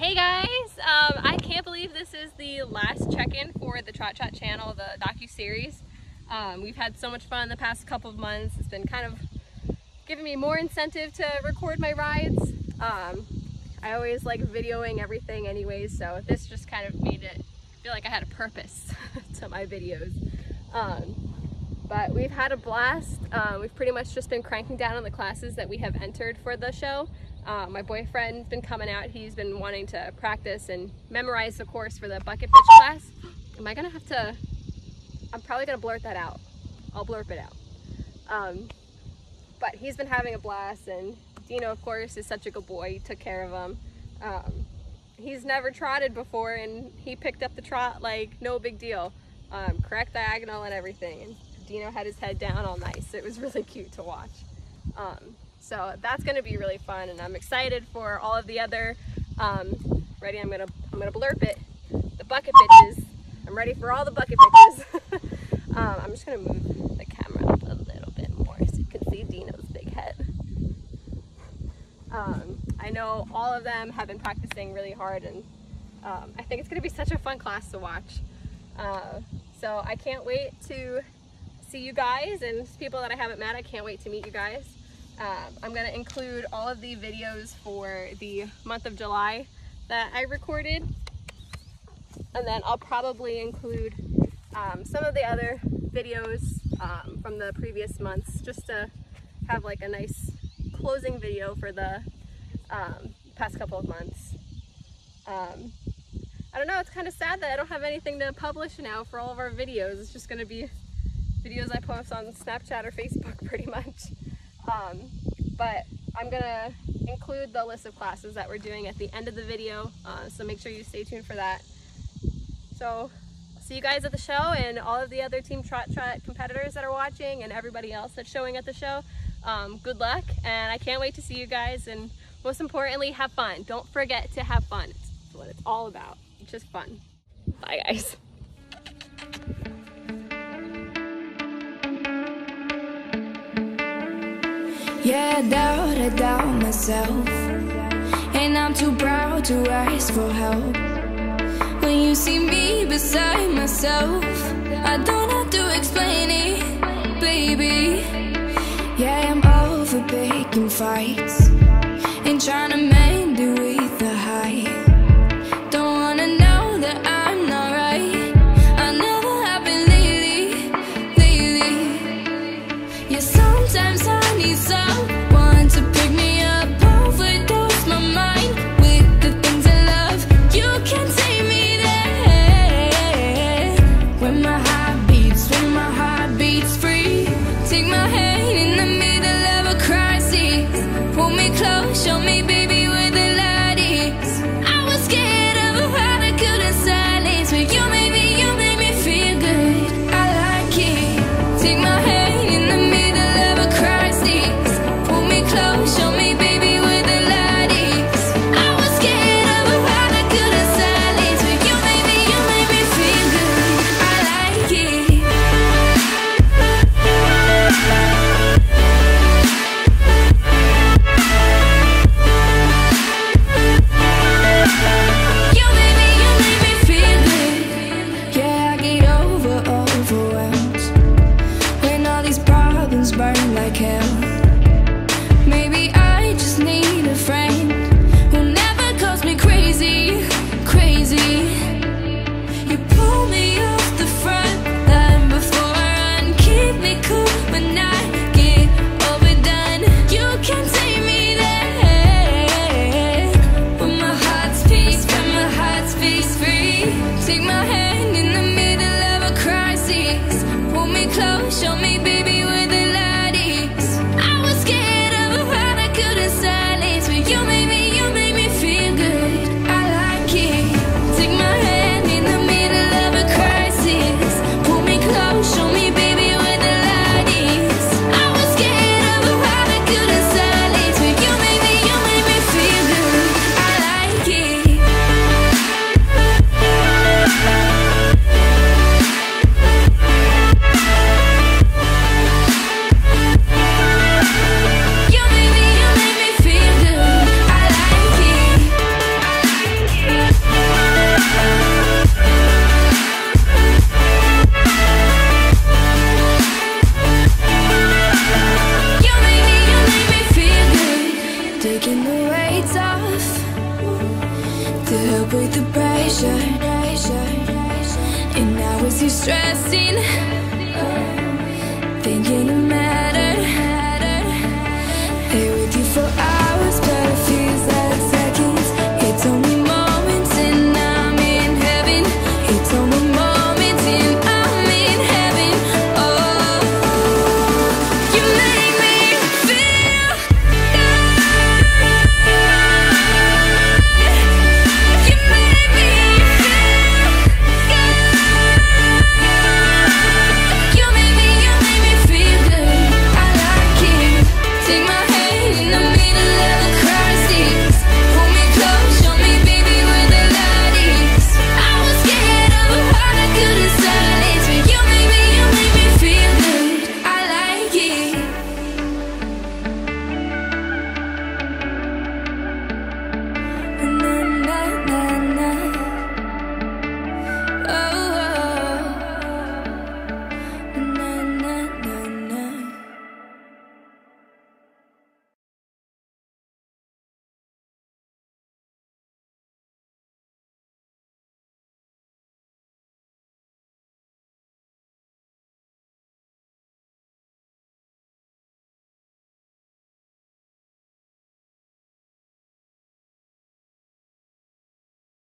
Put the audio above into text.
Hey guys, um, I can't believe this is the last check-in for the Trot-Trot channel, the docu-series. Um, we've had so much fun the past couple of months. It's been kind of giving me more incentive to record my rides. Um, I always like videoing everything anyways, so this just kind of made it feel like I had a purpose to my videos. But we've had a blast. Uh, we've pretty much just been cranking down on the classes that we have entered for the show. Uh, my boyfriend's been coming out. He's been wanting to practice and memorize the course for the bucket pitch class. Am I gonna have to, I'm probably gonna blurt that out. I'll blurp it out. Um, but he's been having a blast and Dino of course is such a good boy. He took care of him. Um, he's never trotted before and he picked up the trot like no big deal. Um, correct diagonal and everything. And Dino had his head down all nice. It was really cute to watch. Um, so that's going to be really fun, and I'm excited for all of the other. Um, ready? I'm gonna I'm gonna blurp it. The bucket pitches. I'm ready for all the bucket pitches. um, I'm just gonna move the camera up a little bit more so you can see Dino's big head. Um, I know all of them have been practicing really hard, and um, I think it's gonna be such a fun class to watch. Uh, so I can't wait to see you guys and people that I haven't met. I can't wait to meet you guys. Um, I'm going to include all of the videos for the month of July that I recorded. And then I'll probably include um, some of the other videos um, from the previous months just to have like a nice closing video for the um, past couple of months. Um, I don't know, it's kind of sad that I don't have anything to publish now for all of our videos. It's just going to be videos I post on Snapchat or Facebook pretty much. Um, but I'm gonna include the list of classes that we're doing at the end of the video, uh, so make sure you stay tuned for that. So see you guys at the show and all of the other Team Trot Trot competitors that are watching and everybody else that's showing at the show. Um, good luck and I can't wait to see you guys and most importantly have fun. Don't forget to have fun. It's what it's all about. It's just fun. Bye guys. Yeah, I doubt, I doubt myself. And I'm too proud to ask for help. When you see me beside myself, I don't have to explain it, baby. Yeah, I'm over picking fights and trying to stressing. in